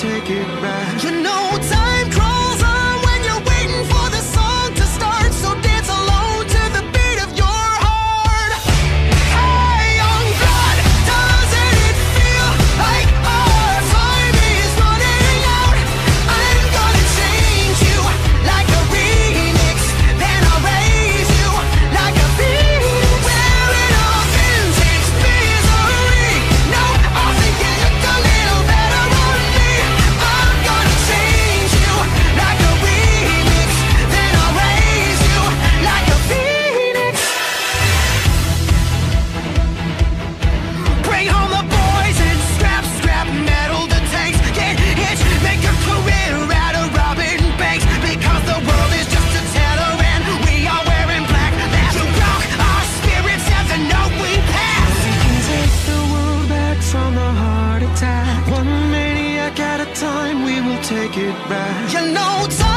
take it back. Take it back. You know.